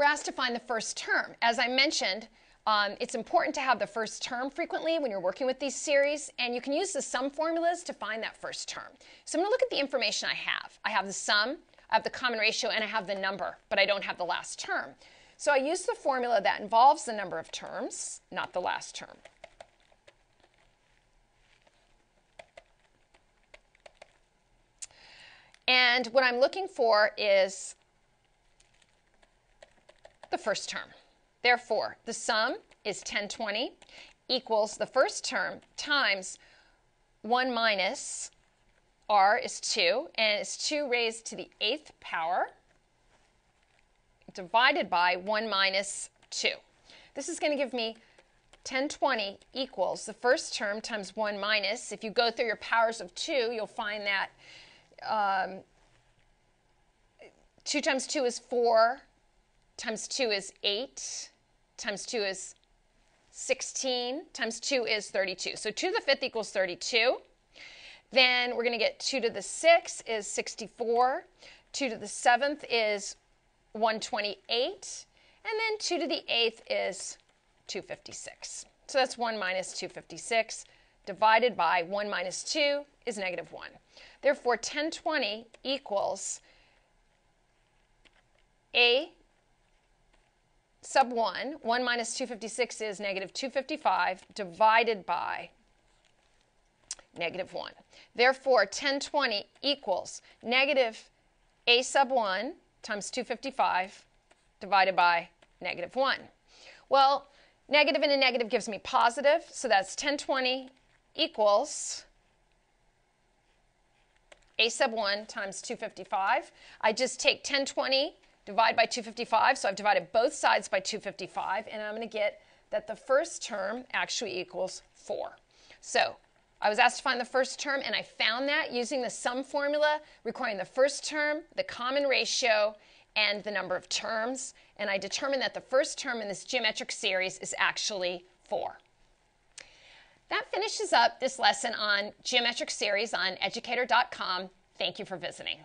we're asked to find the first term. As I mentioned, um, it's important to have the first term frequently when you're working with these series, and you can use the sum formulas to find that first term. So I'm going to look at the information I have. I have the sum, I have the common ratio, and I have the number, but I don't have the last term. So I use the formula that involves the number of terms, not the last term. And what I'm looking for is the first term. Therefore, the sum is 1020 equals the first term times 1 minus r is 2, and it's 2 raised to the 8th power divided by 1 minus 2. This is going to give me 1020 equals the first term times 1 minus. If you go through your powers of 2, you'll find that um, 2 times 2 is 4, times 2 is 8, times 2 is 16, times 2 is 32. So 2 to the 5th equals 32. Then we're going to get 2 to the 6th is 64. 2 to the 7th is 128. And then 2 to the 8th is 256. So that's 1 minus 256 divided by 1 minus 2 is negative 1. Therefore, 1020 equals a sub 1, 1 minus 256 is negative 255 divided by negative 1. Therefore, 1020 equals negative a sub 1 times 255 divided by negative 1. Well, negative and a negative gives me positive, so that's 1020 equals a sub 1 times 255. I just take 1020 divide by 255. So I've divided both sides by 255, and I'm going to get that the first term actually equals 4. So I was asked to find the first term, and I found that using the sum formula, requiring the first term, the common ratio, and the number of terms. And I determined that the first term in this geometric series is actually 4. That finishes up this lesson on geometric series on educator.com. Thank you for visiting.